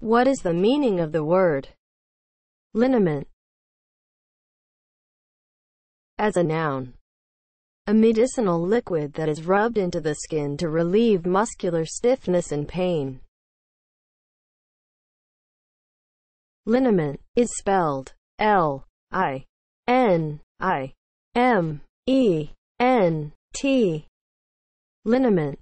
What is the meaning of the word liniment as a noun? A medicinal liquid that is rubbed into the skin to relieve muscular stiffness and pain. Liniment is spelled L I N I M E N T. Liniment